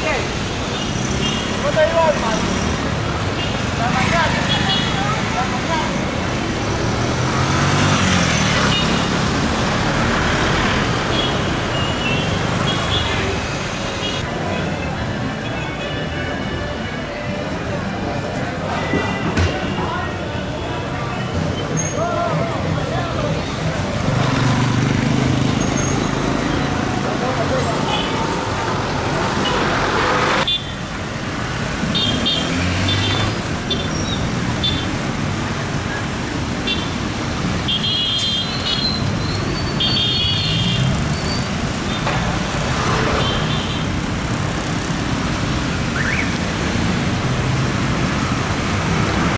Okay.